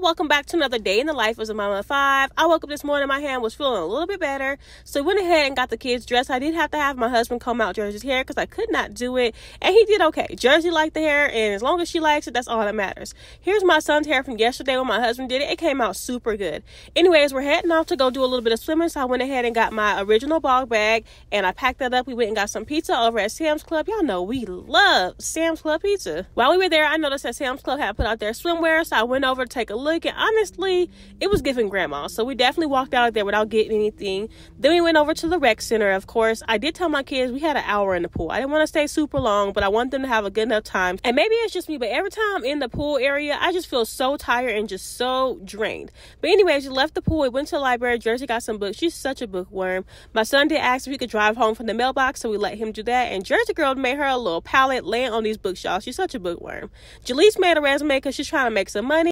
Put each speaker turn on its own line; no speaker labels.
welcome back to another day in the life as a mama of five. I woke up this morning my hand was feeling a little bit better. So went ahead and got the kids dressed. I did have to have my husband comb out jersey's hair because i could not do it. And he did okay. Jersey liked the hair and as long as she likes it that's all that matters. Here's my son's hair from yesterday when my husband did it. It came out super good. Anyways we're heading off to go do a little bit of swimming so i went ahead and got my original Bogg bag and i packed that up. We went and got some pizza over at sam's club. Y'all know we love sam's club pizza. While we were there i noticed that sam's club had put out their swimwear so i went over to take a look and honestly it was giving grandma. So we definitely walked out of there without getting anything. Then we went over to the rec center of course. I did tell my kids we had an hour in the pool. I didn't want to stay super long but i want them to have a good enough time. And maybe it's just me but every time I'm in the pool area i just feel so tired and just so drained. But anyways we left the pool we went to the library jersey got some books. She's such a bookworm. My son did ask if we could drive home from the mailbox so we let him do that. And jersey girl made her a little palette laying on these bookshelves. She's such a bookworm. Jaleese made a resume because she's trying to make some money